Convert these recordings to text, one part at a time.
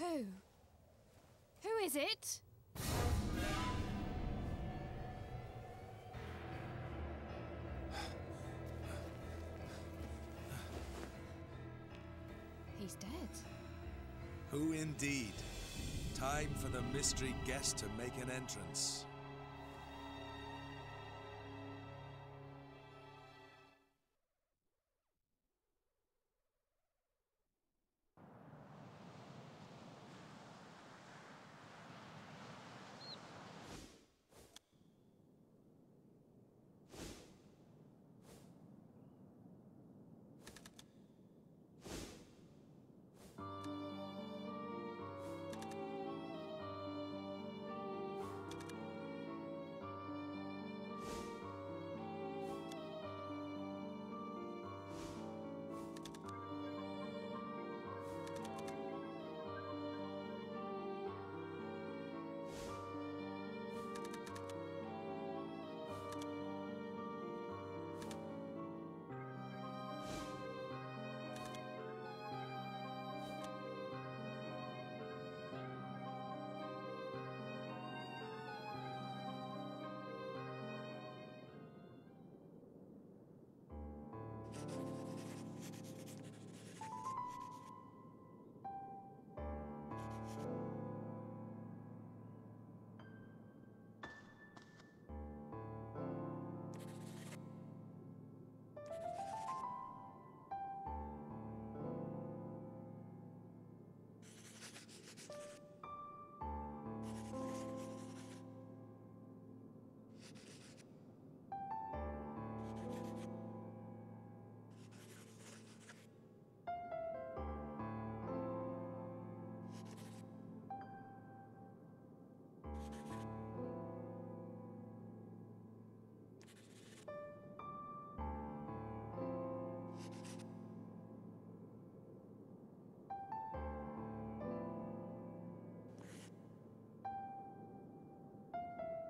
Who? Who is it? He's dead. Who indeed? Time for the mystery guest to make an entrance.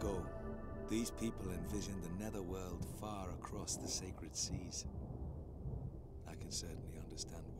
ago, these people envisioned the netherworld far across the sacred seas. I can certainly understand why.